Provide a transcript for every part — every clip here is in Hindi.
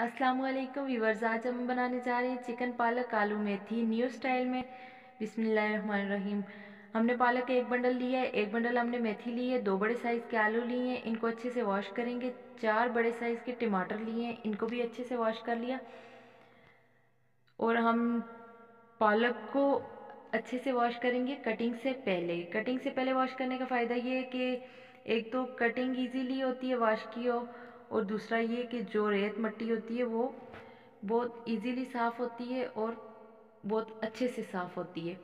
अस्सलाम वालेकुम व्यूवर्स, आज हम बनाने जा रहे हैं चिकन पालक आलू मेथी, न्यू स्टाइल में। बिस्मिल्लाहिर्रहमानिर्रहीम। हमने पालक एक बंडल लिया है, एक बंडल हमने मेथी ली है, दो बड़े साइज़ के आलू लिए हैं, इनको अच्छे से वॉश करेंगे। चार बड़े साइज़ के टमाटर लिए हैं, इनको भी अच्छे से वॉश कर लिया। और हम पालक को अच्छे से वॉश करेंगे कटिंग से पहले। कटिंग से पहले वॉश करने का फ़ायदा ये है कि एक तो कटिंग ईजीली होती है, वॉश की हो और दूसरा ये कि जो रेत मट्टी होती है, वो बहुत इजीली साफ़ होती है और बहुत अच्छे से साफ़ होती है।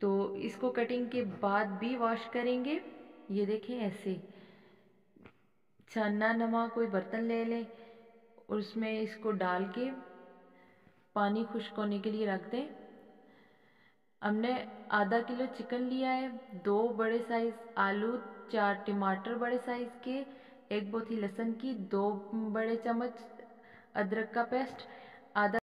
तो इसको कटिंग के बाद भी वॉश करेंगे। ये देखें ऐसे। छन्ना नमा कोई बर्तन ले लें और उसमें इसको डाल के पानी खुश्क होने के लिए रख दें। हमने आधा किलो चिकन लिया है, दो बड़े साइज़ आलू, चार टमाटर बड़े साइज़ के एक बोथी लहसुन की दो बड़े चम्मच अदरक का पेस्ट आधा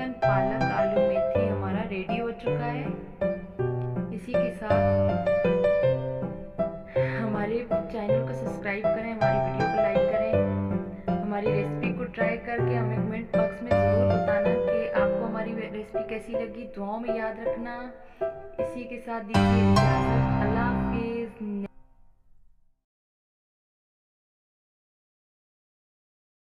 चिकन पालक आलू मेथी हमारा रेडी हो चुका है। इसी के साथ हमारे चैनल को सब्सक्राइब करें, हमारी वीडियो को लाइक करें। हमारी रेसिपी को ट्राई करके हमें कमेंट बॉक्स में ज़रूर बताना कि आपको हमारी रेसिपी कैसी लगी। दुआओं में याद रखना। इसी के साथ दीजिए अल्लाह